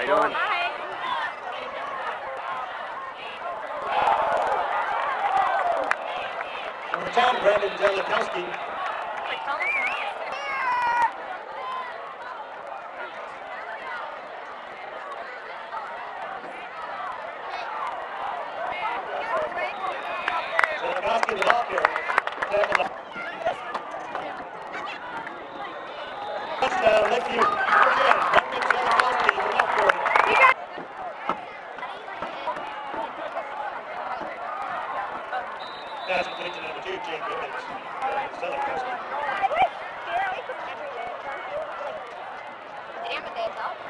You doing? Hi. Number 10, Brandon Zelichowski. Zelichowski, the ball carrier. Touchdown, Lakeview. Again, Brandon Zelichowski, the ball carrier. Pass complete to number two, Jake Gibbons. Zelichowski. Zelichowski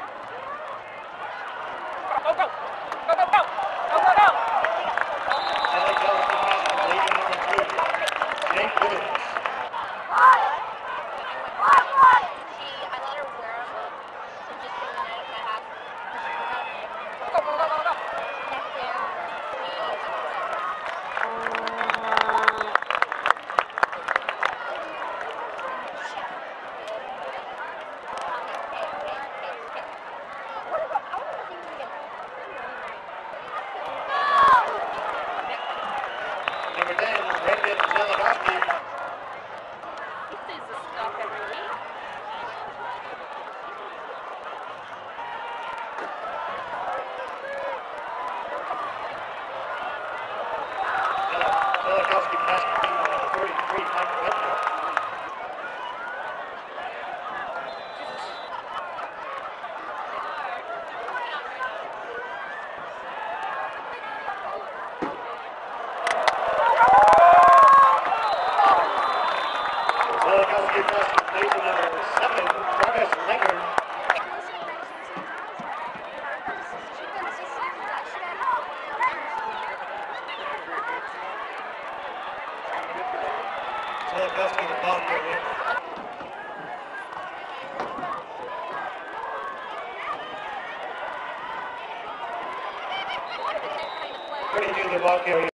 Zelichowski the ball carrier. Thirty-two the ball carrier.